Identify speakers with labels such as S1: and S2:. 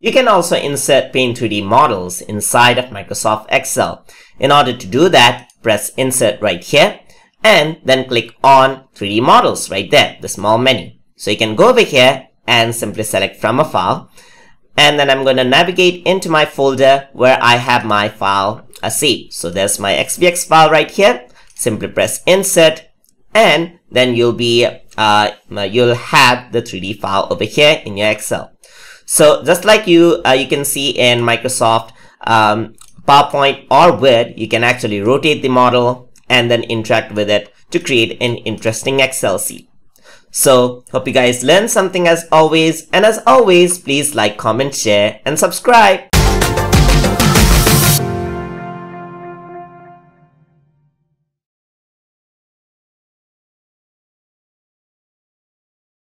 S1: You can also insert Paint 3D models inside of Microsoft Excel. In order to do that, press Insert right here and then click on 3D models right there, the small menu. So you can go over here and simply select from a file. And then I'm going to navigate into my folder where I have my file a saved. So there's my FBX file right here. Simply press Insert and then you'll be uh, you'll have the 3D file over here in your Excel. So just like you, uh, you can see in Microsoft um, PowerPoint or Word, you can actually rotate the model and then interact with it to create an interesting Excel sheet. So hope you guys learned something as always. And as always, please like, comment, share and subscribe.